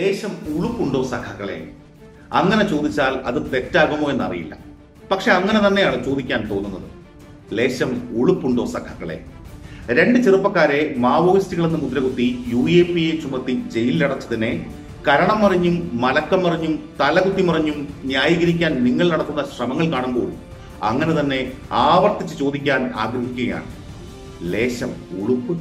ലേശം ഉളുപ്പുണ്ടോ സഖാക്കളെ? അങ്ങനെ ചോദിച്ചാൽ അത് തെറ്റാകുമോ എന്നറിയില്ല. പക്ഷെ അങ്ങനെ തന്നെയാണ് ചോദിക്കാൻ തോന്നുന്നത്. ലേശം ഉളുപ്പുണ്ടോ സഖാക്കളെ? രണ്ട് ചെറുപ്പക്കാരെ മാവോയിസ്റ്റുകളെന്ന് മുദ്രകുത്തി യു എ പി എ ചുമത്തി ജയിലിലടച്ചതിനെ കരണം മറിഞ്ഞും മലക്കം മറിഞ്ഞും തലകുത്തി മറിഞ്ഞും ന്യായീകരിക്കാൻ നിങ്ങൾ നടത്തുന്ന ശ്രമങ്ങൾ കാണുമ്പോൾ അങ്ങനെ തന്നെ ആവർത്തിച്ച് ചോദിക്കാൻ ആഗ്രഹിക്കുകയാണ്. ലേശം ഉളുപ്പ്.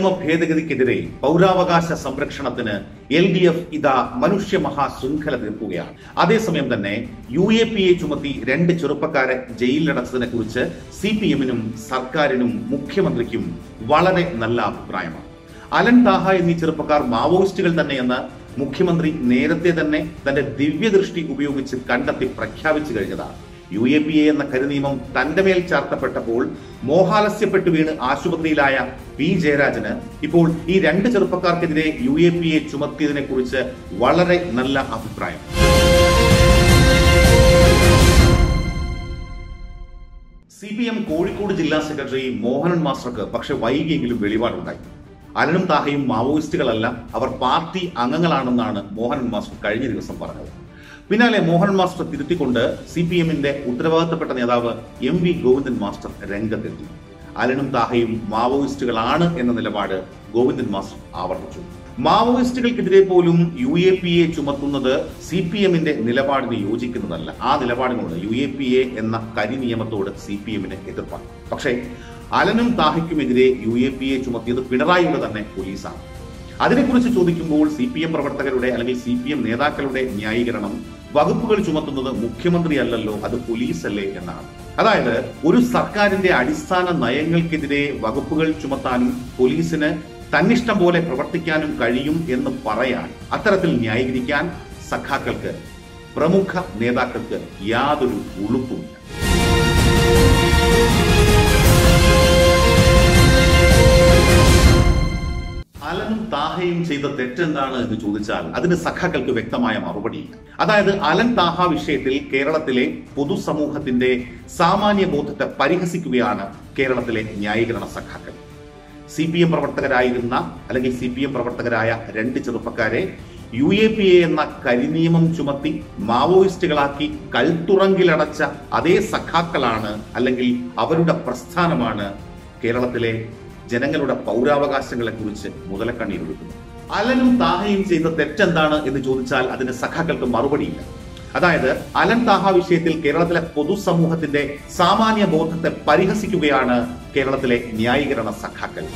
നിയമ ഭേദഗതിക്കെതിരെ പൗരാവകാശ സംരക്ഷണത്തിന് എൽ ഡി എഫ് ഇതാ മനുഷ്യ മഹാശൃംഖല തീർക്കുകയാണ്. അതേസമയം തന്നെ യു എ പി എ ചുമത്തി രണ്ട് ചെറുപ്പക്കാരെ ജയിലിലടച്ചതിനെ കുറിച്ച് സി പി എമ്മിനും സർക്കാരിനും മുഖ്യമന്ത്രിക്കും വളരെ നല്ല അഭിപ്രായമാണ്. അലൻ താഹ എന്നീ ചെറുപ്പക്കാർ മാവോയിസ്റ്റുകൾ തന്നെയെന്ന് മുഖ്യമന്ത്രി നേരത്തെ തന്നെ തന്റെ ദിവ്യദൃഷ്ടി ഉപയോഗിച്ച് കണ്ടെത്തി പ്രഖ്യാപിച്ചു കഴിഞ്ഞതാണ്. യു എ പി എ എന്ന കരുനിയമം തന്റെ മേൽ ചാർത്തപ്പെട്ടപ്പോൾ മോഹാലസ്യപ്പെട്ടു വീണ് ആശുപത്രിയിലായ പി ജയരാജന് ഇപ്പോൾ ഈ രണ്ട് ചെറുപ്പക്കാർക്കെതിരെ യു എ പി എ ചുമത്തിയതിനെ കുറിച്ച് വളരെ നല്ല അഭിപ്രായം. സി പി എം കോഴിക്കോട് ജില്ലാ സെക്രട്ടറി മോഹനൻ മാസ്റ്റർക്ക് പക്ഷെ വൈകിയെങ്കിലും വെളിപാടുണ്ടായി. അലനും താഹയും മാവോയിസ്റ്റുകളല്ല അവർ പാർട്ടി അംഗങ്ങളാണെന്നാണ് മോഹനൻ മാസ്റ്റർ കഴിഞ്ഞ ദിവസം പറഞ്ഞത്. പിന്നാലെ മോഹൻ മാസ്റ്റർ തിരുത്തിക്കൊണ്ട് സി പി എമ്മിന്റെ ഉത്തരവാദിത്തപ്പെട്ട നേതാവ് എം വി ഗോവിന്ദൻ മാസ്റ്റർ രംഗത്തെത്തി. അലനും താഹയും മാവോയിസ്റ്റുകളാണ് എന്ന നിലപാട് ഗോവിന്ദൻ മാസ്റ്റർ ആവർത്തിച്ചു. മാവോയിസ്റ്റുകൾക്കെതിരെ പോലും യു എ പി എ ചുമത്തുന്നത് സി പി എമ്മിന്റെ നിലപാടിന് യോജിക്കുന്നതല്ല. ആ നിലപാടിനോട് യു എ പി എ എന്ന കരി നിയമത്തോട് സി പി എമ്മിന് എതിർപ്പാണ്. പക്ഷേ അലനും താഹയ്ക്കുമെതിരെ യു എ പി എ ചുമത്തിയത് പിണറായിയുടെ തന്നെ പോലീസാണ്. അതിനെക്കുറിച്ച് ചോദിക്കുമ്പോൾ സി പി എം പ്രവർത്തകരുടെ അല്ലെങ്കിൽ സി പി എം നേതാക്കളുടെ ന്യായീകരണം വകുപ്പുകൾ ചുമത്തുന്നത് മുഖ്യമന്ത്രി അല്ലല്ലോ അത് പോലീസ് അല്ലേ എന്നാണ്. അതായത് ഒരു സർക്കാരിന്റെ അടിസ്ഥാന നയങ്ങൾക്കെതിരെ വകുപ്പുകൾ ചുമത്താനും പോലീസിന് തന്നിഷ്ടം പോലെ പ്രവർത്തിക്കാനും കഴിയും എന്ന് പറയാൻ അത്തരത്തിൽ ന്യായീകരിക്കാൻ സഖാക്കൾക്ക് പ്രമുഖ നേതാക്കൾക്ക് യാതൊരു ഉളുപ്പുമില്ല. ചെയ്ത തെറ്റെന്താണ് എന്ന് ചോദിച്ചാൽ അതിന് സഖാക്കൾക്ക് വ്യക്തമായ മറുപടിയില്ല അതായത് അലൻ താഹ വിഷയത്തിൽ കേരളത്തിലെ പൊതുസമൂഹത്തിന്റെ സാമാന്യ ബോധത്തെ പരിഹസിക്കുകയാണ് കേരളത്തിലെ ന്യായീകരണ സഖാക്കൾ. സി പി എം പ്രവർത്തകരായിരുന്ന അല്ലെങ്കിൽ സി പി എം പ്രവർത്തകരായ രണ്ട് ചെറുപ്പക്കാരെ യു എ പി എ എന്ന കരിനിയമം ചുമത്തി മാവോയിസ്റ്റുകളാക്കി കൽത്തുറങ്കിലടച്ച അതേ സഖാക്കളാണ് അല്ലെങ്കിൽ അവരുടെ പ്രസ്ഥാനമാണ് കേരളത്തിലെ ജനങ്ങളുടെ പൗരാവകാശങ്ങളെക്കുറിച്ച് കുറിച്ച് മുതലക്കണ്ണീരൊഴുക്കുന്നു അലനും താഹയും ചെയ്ത തെറ്റെന്താണ് എന്ന് ചോദിച്ചാൽ അതിന് സഖാക്കൾക്ക് മറുപടിയില്ല. അതായത് അലൻ താഹ വിഷയത്തിൽ കേരളത്തിലെ പൊതുസമൂഹത്തിന്റെ സാമാന്യ ബോധത്തെ പരിഹസിക്കുകയാണ് കേരളത്തിലെ ന്യായീകരണ സഖാക്കൾ.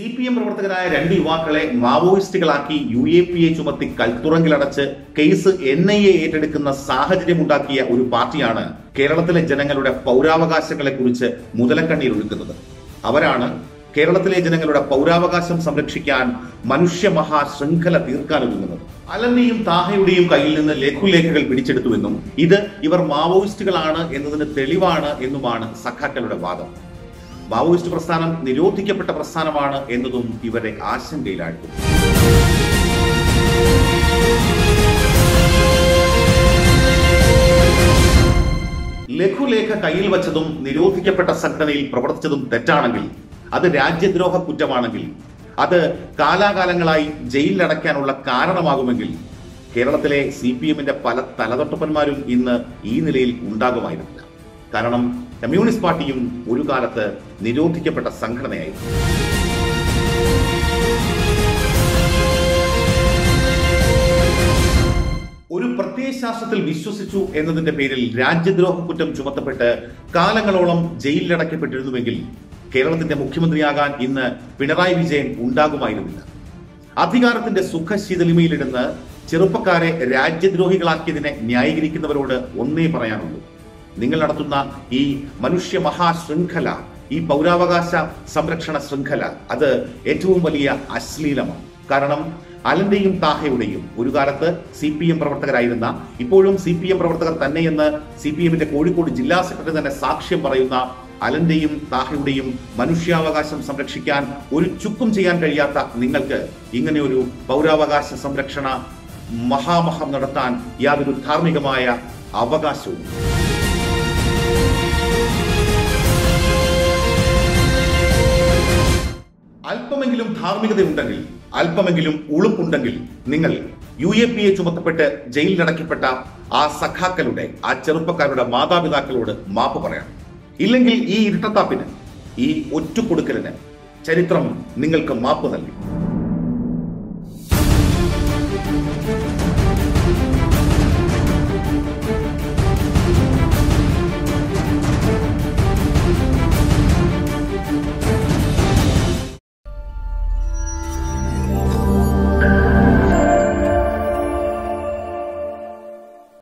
സി പി എം പ്രവർത്തകരായ രണ്ട് യുവാക്കളെ മാവോയിസ്റ്റുകളാക്കി യു എ പി എ ചുമത്തി കൽത്തുറങ്കിലടച്ച് കേസ് എൻ ഐ എ ഏറ്റെടുക്കുന്ന സാഹചര്യമുണ്ടാക്കിയ ഒരു പാർട്ടിയാണ് കേരളത്തിലെ ജനങ്ങളുടെ പൗരാവകാശങ്ങളെ കുറിച്ച് മുതലക്കണ്ണീർ ഒഴുക്കുന്നത്. അവരാണ് കേരളത്തിലെ ജനങ്ങളുടെ പൗരാവകാശം സംരക്ഷിക്കാൻ മനുഷ്യ മഹാശൃംഖല തീർക്കാൻ ഒരുങ്ങുന്നത്. അലന്നയും താഹയുടെയും കയ്യിൽ നിന്ന് ലഘുലേഖകൾ പിടിച്ചെടുത്തുവെന്നും ഇത് ഇവർ മാവോയിസ്റ്റുകളാണ് എന്നതിന് തെളിവാണ് എന്നുമാണ് സഖാക്കളുടെ വാദം. മാവോയിസ്റ്റ് പ്രസ്ഥാനം നിരോധിക്കപ്പെട്ട പ്രസ്ഥാനമാണ് എന്നതും ഇവരെ ആശങ്കയിലാഴ്ത്തും. ലഘുലേഖ കയ്യിൽ വച്ചതും നിരോധിക്കപ്പെട്ട സംഘടനയിൽ പ്രവർത്തിച്ചതും തെറ്റാണെങ്കിൽ അത് രാജ്യദ്രോഹ കുറ്റമാണെങ്കിൽ അത് കാലാകാലങ്ങളായി ജയിലിലടയ്ക്കാനുള്ള കാരണമാകുമെങ്കിൽ കേരളത്തിലെ സി പി എമ്മിന്റെ പല തലതൊട്ടപ്പന്മാരും ഇന്ന് ഈ നിലയിൽ ഉണ്ടാകുമായിരുന്നില്ല. കാരണം കമ്മ്യൂണിസ്റ്റ് പാർട്ടിയും ഒരു കാലത്ത് നിരോധിക്കപ്പെട്ട സംഘടനയായിരുന്നു ഒരു പ്രത്യയശാസ്ത്രത്തിൽ വിശ്വസിച്ചു എന്നതിന്റെ പേരിൽ രാജ്യദ്രോഹ കുറ്റം ചുമത്തപ്പെട്ട് കാലങ്ങളോളം ജയിലിലടക്കപ്പെട്ടിരുന്നുവെങ്കിൽ കേരളത്തിന്റെ മുഖ്യമന്ത്രിയാകാൻ ഇന്ന് പിണറായി വിജയൻ ഉണ്ടാകുമായിരുന്നില്ല. അധികാരത്തിന്റെ സുഖശീതളിമയിലിടുന്ന് ചെറുപ്പക്കാരെ രാജ്യദ്രോഹികളാക്കിയതിനെ ന്യായീകരിക്കുന്നവരോട് ഒന്നേ പറയാനുള്ളൂ. നിങ്ങൾ നടത്തുന്ന ഈ മനുഷ്യ മഹാശൃംഖല ഈ പൗരാവകാശ സംരക്ഷണ ശൃംഖല അത് ഏറ്റവും വലിയ അശ്ലീലമാണ്. കാരണം അലന്റെയും താഹയുടെയും ഒരു കാലത്ത് സി പി എം പ്രവർത്തകരായിരുന്ന ഇപ്പോഴും സി പി എം പ്രവർത്തകർ തന്നെയെന്ന് സി പി എമ്മിന്റെ കോഴിക്കോട് ജില്ലാ സെക്രട്ടറി തന്നെ സാക്ഷ്യം പറയുന്ന അലന്റെയും താഹയുടെയും മനുഷ്യാവകാശം സംരക്ഷിക്കാൻ ഒരു ചുക്കും ചെയ്യാൻ കഴിയാത്ത നിങ്ങൾക്ക് ഇങ്ങനെ ഒരു പൗരാവകാശ സംരക്ഷണ മഹാമഹം നടത്താൻ യാതൊരു ധാർമ്മികമായ അവകാശവും അല്പമെങ്കിലും ധാർമ്മികതയുണ്ടെങ്കിൽ അല്പമെങ്കിലും ഉളുപ്പുണ്ടെങ്കിൽ നിങ്ങൾ യു എ പി എ ചുമത്തപ്പെട്ട് ജയിലിലടക്കപ്പെട്ട ആ സഖാക്കളുടെ ആ ചെറുപ്പക്കാരുടെ മാതാപിതാക്കളോട് മാപ്പ് പറയണം ഇല്ലെങ്കിൽ ഈ ഇരട്ടത്താപ്പിന് ഈ ഒറ്റുകൊടുക്കലിന് ചരിത്രം നിങ്ങൾക്ക് മാപ്പ് നൽകി.